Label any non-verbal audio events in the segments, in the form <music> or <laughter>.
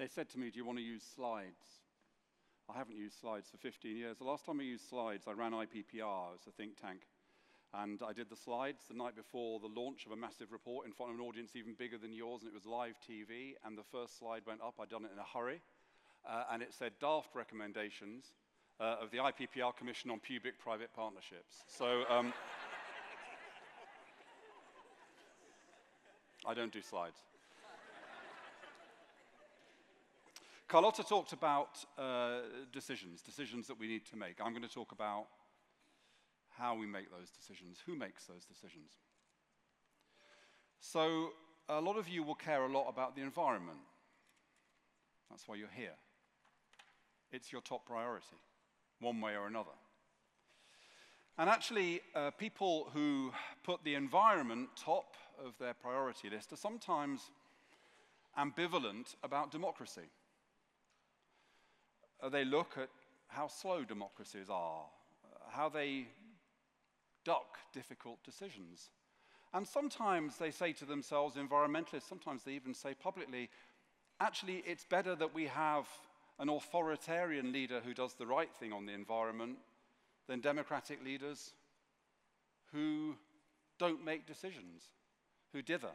They said to me, Do you want to use slides? I haven't used slides for 15 years. The last time I used slides, I ran IPPR, as a think tank. And I did the slides the night before the launch of a massive report in front of an audience even bigger than yours, and it was live TV. And the first slide went up. I'd done it in a hurry. Uh, and it said daft recommendations uh, of the IPPR Commission on Public Private Partnerships. So um, <laughs> I don't do slides. Carlota talked about uh, decisions, decisions that we need to make. I'm going to talk about how we make those decisions, who makes those decisions. So, a lot of you will care a lot about the environment. That's why you're here. It's your top priority, one way or another. And actually, uh, people who put the environment top of their priority list are sometimes ambivalent about democracy. Uh, they look at how slow democracies are, how they duck difficult decisions. And sometimes they say to themselves, environmentalists, sometimes they even say publicly, actually, it's better that we have an authoritarian leader who does the right thing on the environment than democratic leaders who don't make decisions, who dither.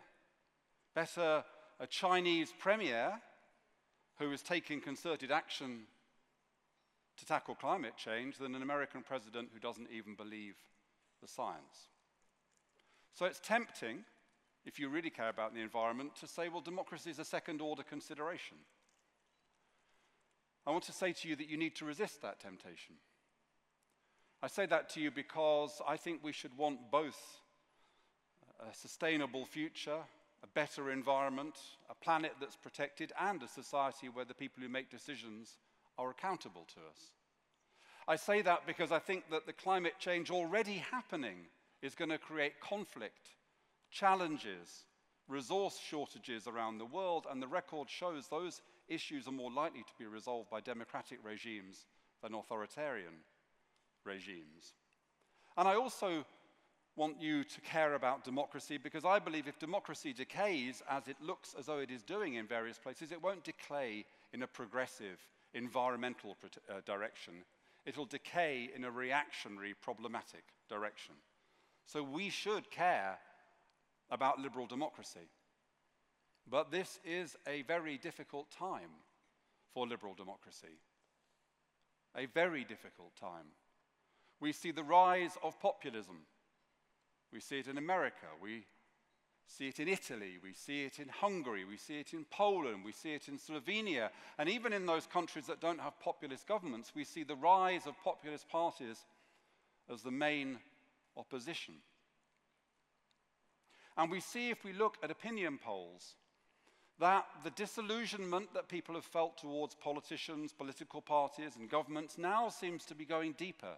Better a Chinese premier who is taking concerted action to tackle climate change than an American president who doesn't even believe the science. So it's tempting, if you really care about the environment, to say, well, democracy is a second order consideration. I want to say to you that you need to resist that temptation. I say that to you because I think we should want both a sustainable future, a better environment, a planet that's protected, and a society where the people who make decisions are accountable to us. I say that because I think that the climate change already happening is going to create conflict, challenges, resource shortages around the world, and the record shows those issues are more likely to be resolved by democratic regimes than authoritarian regimes. And I also want you to care about democracy because I believe if democracy decays, as it looks as though it is doing in various places, it won't decay in a progressive, environmental uh, direction. It'll decay in a reactionary, problematic direction. So we should care about liberal democracy. But this is a very difficult time for liberal democracy. A very difficult time. We see the rise of populism. We see it in America. We see it in Italy. We see it in Hungary. We see it in Poland. We see it in Slovenia. And even in those countries that don't have populist governments, we see the rise of populist parties as the main opposition. And we see, if we look at opinion polls, that the disillusionment that people have felt towards politicians, political parties, and governments now seems to be going deeper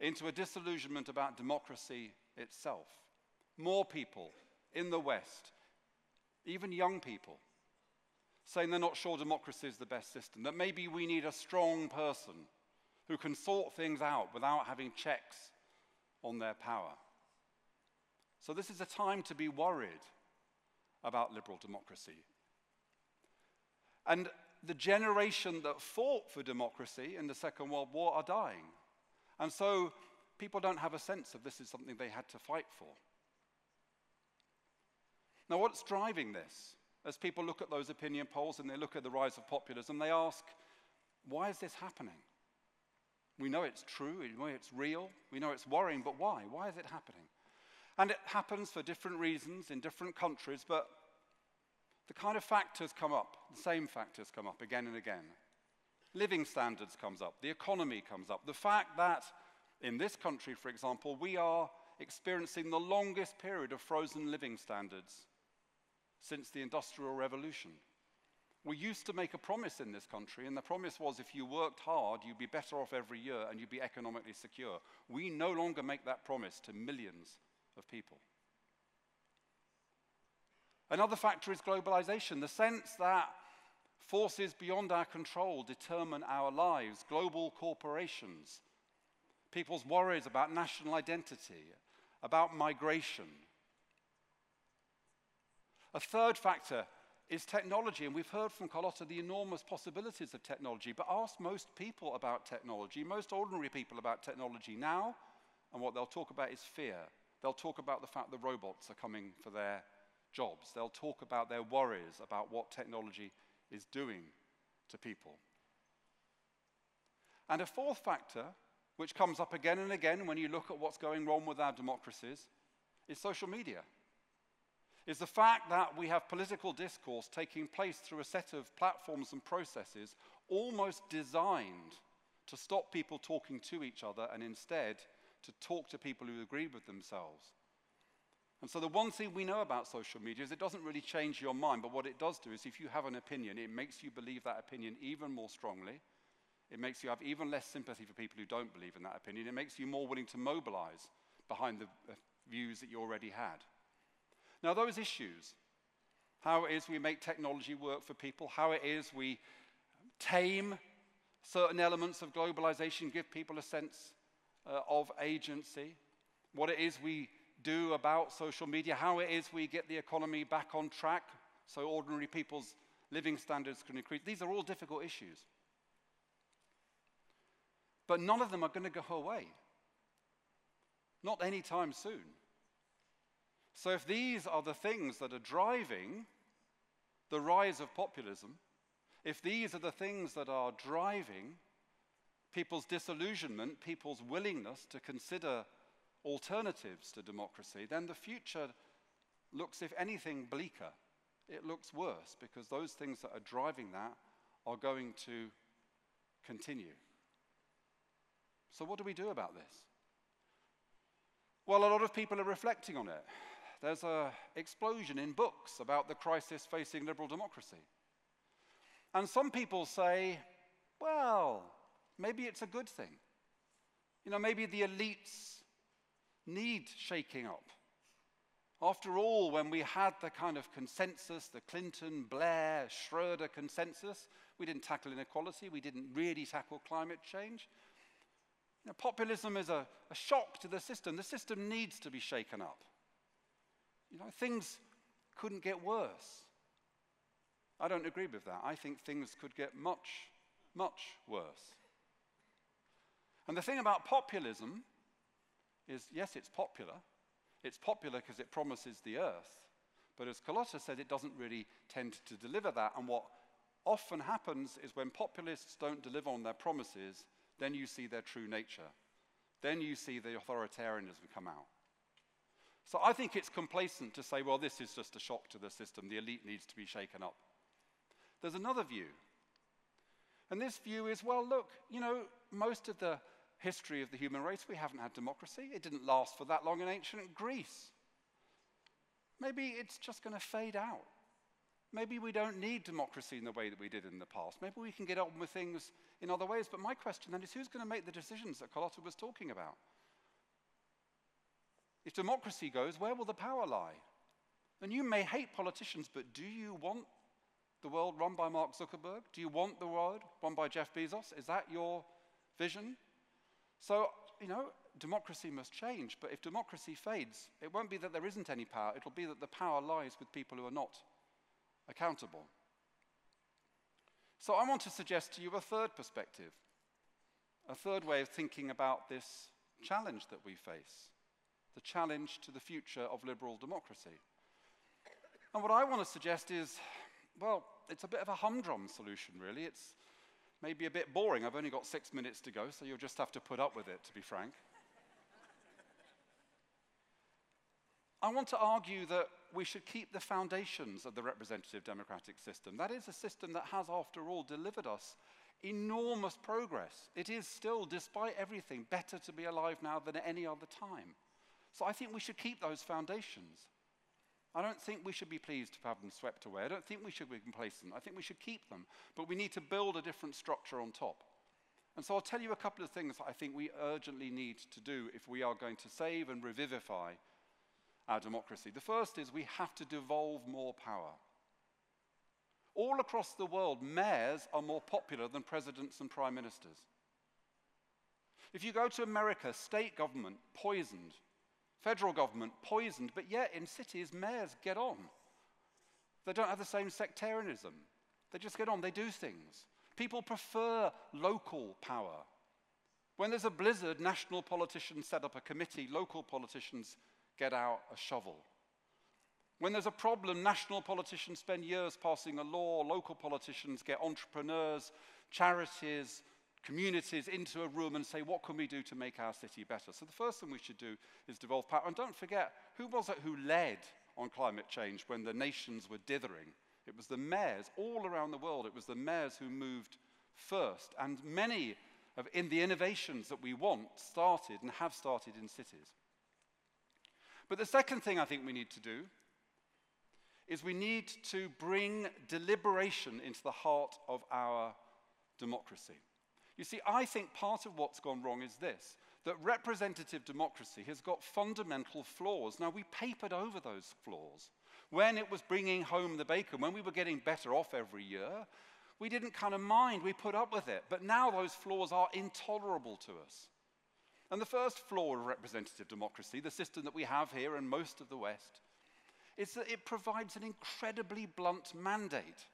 into a disillusionment about democracy itself. More people in the West, even young people, saying they're not sure democracy is the best system, that maybe we need a strong person who can sort things out without having checks on their power. So, this is a time to be worried about liberal democracy. And the generation that fought for democracy in the Second World War are dying. And so people don't have a sense of this is something they had to fight for. Now, what's driving this? As people look at those opinion polls and they look at the rise of populism, they ask, why is this happening? We know it's true, we know it's real, we know it's worrying, but why? Why is it happening? And it happens for different reasons in different countries, but the kind of factors come up, the same factors come up again and again. Living standards comes up, the economy comes up, the fact that in this country, for example, we are experiencing the longest period of frozen living standards since the Industrial Revolution. We used to make a promise in this country, and the promise was if you worked hard, you'd be better off every year and you'd be economically secure. We no longer make that promise to millions of people. Another factor is globalization, the sense that forces beyond our control determine our lives, global corporations, people's worries about national identity, about migration. A third factor is technology. And we've heard from Carlota the enormous possibilities of technology. But ask most people about technology, most ordinary people about technology now, and what they'll talk about is fear. They'll talk about the fact that robots are coming for their jobs. They'll talk about their worries about what technology is doing to people. And a fourth factor, which comes up again and again when you look at what's going wrong with our democracies, is social media. Is the fact that we have political discourse taking place through a set of platforms and processes almost designed to stop people talking to each other and instead to talk to people who agree with themselves. And so, the one thing we know about social media is it doesn't really change your mind, but what it does do is if you have an opinion, it makes you believe that opinion even more strongly. It makes you have even less sympathy for people who don't believe in that opinion. It makes you more willing to mobilize behind the uh, views that you already had. Now, those issues how it is we make technology work for people, how it is we tame certain elements of globalization, give people a sense uh, of agency, what it is we do about social media, how it is we get the economy back on track so ordinary people's living standards can increase. These are all difficult issues. But none of them are going to go away. Not anytime soon. So, if these are the things that are driving the rise of populism, if these are the things that are driving people's disillusionment, people's willingness to consider alternatives to democracy, then the future looks, if anything, bleaker. It looks worse because those things that are driving that are going to continue. So, what do we do about this? Well, a lot of people are reflecting on it. There's an explosion in books about the crisis facing liberal democracy. And some people say, well, maybe it's a good thing. You know, maybe the elites need shaking up. After all, when we had the kind of consensus, the Clinton, Blair, Schroeder consensus, we didn't tackle inequality, we didn't really tackle climate change. You know, populism is a, a shock to the system. The system needs to be shaken up. You know, things couldn't get worse. I don't agree with that. I think things could get much, much worse. And the thing about populism is yes, it's popular. It's popular because it promises the earth. But as Carlota said, it doesn't really tend to deliver that. And what often happens is when populists don't deliver on their promises, then you see their true nature. Then you see the authoritarianism come out. So I think it's complacent to say, well, this is just a shock to the system. The elite needs to be shaken up. There's another view. And this view is, well, look, you know, most of the history of the human race, we haven't had democracy. It didn't last for that long in ancient Greece. Maybe it's just going to fade out. Maybe we don't need democracy in the way that we did in the past. Maybe we can get on with things in other ways. But my question then is who's going to make the decisions that Carlota was talking about? If democracy goes, where will the power lie? And you may hate politicians, but do you want the world run by Mark Zuckerberg? Do you want the world run by Jeff Bezos? Is that your vision? So, you know, democracy must change, but if democracy fades, it won't be that there isn't any power, it'll be that the power lies with people who are not accountable. So, I want to suggest to you a third perspective, a third way of thinking about this challenge that we face the challenge to the future of liberal democracy. And what I want to suggest is well, it's a bit of a humdrum solution, really. It's maybe a bit boring. I've only got six minutes to go, so you'll just have to put up with it, to be frank. I want to argue that we should keep the foundations of the representative democratic system. That is a system that has, after all, delivered us enormous progress. It is still, despite everything, better to be alive now than at any other time. So I think we should keep those foundations. I don't think we should be pleased to have them swept away. I don't think we should be complacent. I think we should keep them. But we need to build a different structure on top. And so I'll tell you a couple of things I think we urgently need to do if we are going to save and revivify our democracy. The first is we have to devolve more power. All across the world, mayors are more popular than presidents and prime ministers. If you go to America, state government poisoned federal government poisoned, but yet in cities, mayors get on. They don't have the same sectarianism. They just get on, they do things. People prefer local power. When there's a blizzard, national politicians set up a committee, local politicians get out a shovel. When there's a problem, national politicians spend years passing a law, local politicians get entrepreneurs, charities, communities into a room and say, What can we do to make our city better? So the first thing we should do is devolve power. And don't forget, who was it who led on climate change when the nations were dithering? It was the mayors all around the world. It was the mayors who moved first. And many of in the innovations that we want started and have started in cities. But the second thing I think we need to do is we need to bring deliberation into the heart of our democracy. You see, I think part of what's gone wrong is this that representative democracy has got fundamental flaws. Now, we papered over those flaws. When it was bringing home the bacon, when we were getting better off every year, we didn't kind of mind, we put up with it. But now those flaws are intolerable to us. And the first flaw of representative democracy, the system that we have here in most of the West, is that it provides an incredibly blunt mandate.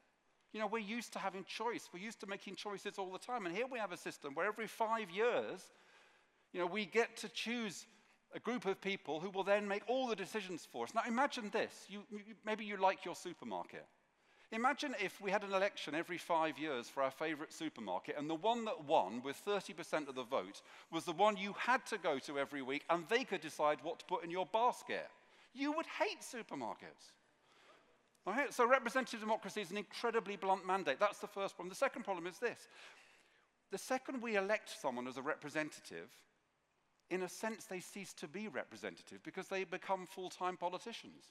You know, we're used to having choice. We're used to making choices all the time. And here we have a system where every five years, you know, we get to choose a group of people who will then make all the decisions for us. Now imagine this. You, maybe you like your supermarket. Imagine if we had an election every five years for our favorite supermarket, and the one that won with 30% of the vote was the one you had to go to every week, and they could decide what to put in your basket. You would hate supermarkets. So representative democracy is an incredibly blunt mandate. That's the first problem. The second problem is this. The second we elect someone as a representative, in a sense, they cease to be representative because they become full time politicians.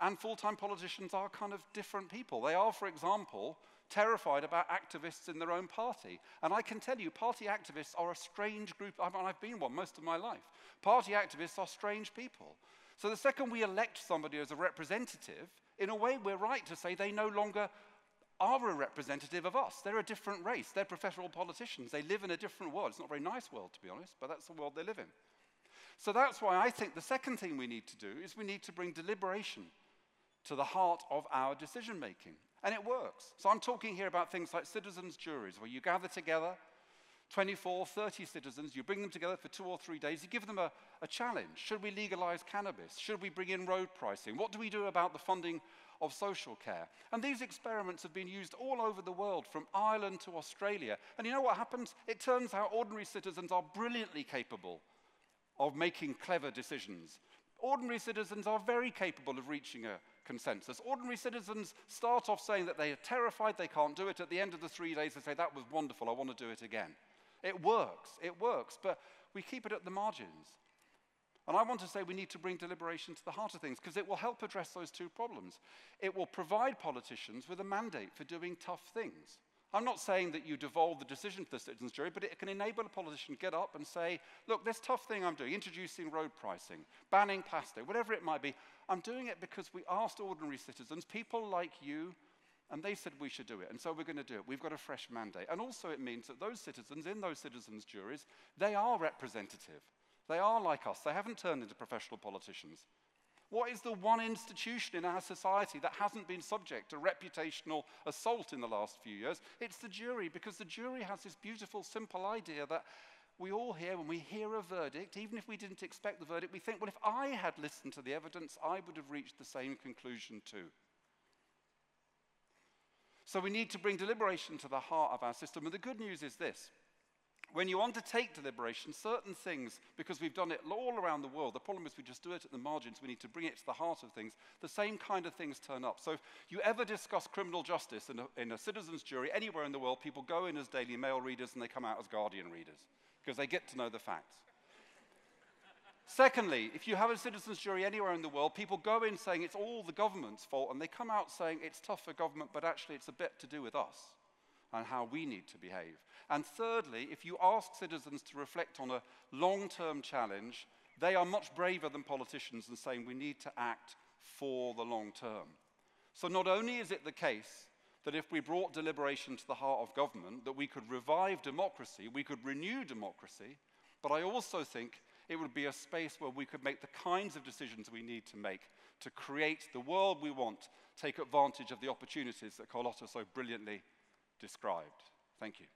And full time politicians are kind of different people. They are, for example, terrified about activists in their own party. And I can tell you, party activists are a strange group. I mean, I've been one most of my life. Party activists are strange people. So the second we elect somebody as a representative, in a way, we're right to say they no longer are a representative of us. They're a different race. They're professional politicians. They live in a different world. It's not a very nice world, to be honest, but that's the world they live in. So that's why I think the second thing we need to do is we need to bring deliberation to the heart of our decision making. And it works. So I'm talking here about things like citizens' juries, where you gather together 24, 30 citizens, you bring them together for two or three days, you give them a, a challenge. Should we legalize cannabis? Should we bring in road pricing? What do we do about the funding of social care? And these experiments have been used all over the world, from Ireland to Australia. And you know what happens? It turns out ordinary citizens are brilliantly capable of making clever decisions. Ordinary citizens are very capable of reaching a consensus. Ordinary citizens start off saying that they are terrified, they can't do it. At the end of the three days, they say, That was wonderful, I want to do it again. It works, it works, but we keep it at the margins. And I want to say we need to bring deliberation to the heart of things because it will help address those two problems. It will provide politicians with a mandate for doing tough things. I'm not saying that you devolve the decision to the citizens' jury, but it can enable a politician to get up and say, look, this tough thing I'm doing, introducing road pricing, banning plastic, whatever it might be, I'm doing it because we asked ordinary citizens, people like you, and they said we should do it. And so we're going to do it. We've got a fresh mandate. And also it means that those citizens in those citizens' juries, they are representative. They are like us. They haven't turned into professional politicians. What is the one institution in our society that hasn't been subject to reputational assault in the last few years? It's the jury, because the jury has this beautiful, simple idea that we all hear when we hear a verdict, even if we didn't expect the verdict, we think, well, if I had listened to the evidence, I would have reached the same conclusion too. So we need to bring deliberation to the heart of our system. And the good news is this when you undertake deliberation, certain things, because we've done it all around the world, the problem is we just do it at the margins. We need to bring it to the heart of things. The same kind of things turn up. So if you ever discuss criminal justice in a, in a citizen's jury anywhere in the world, people go in as Daily Mail readers and they come out as Guardian readers because they get to know the facts. Secondly, if you have a citizens' jury anywhere in the world, people go in saying it's all the government's fault, and they come out saying it's tough for government, but actually it's a bit to do with us and how we need to behave. And thirdly, if you ask citizens to reflect on a long term challenge, they are much braver than politicians in saying we need to act for the long term. So, not only is it the case that if we brought deliberation to the heart of government, that we could revive democracy, we could renew democracy, but I also think It would be a space where we could make the kinds of decisions we need to make to create the world we want, take advantage of the opportunities that Carlota so brilliantly described. Thank you.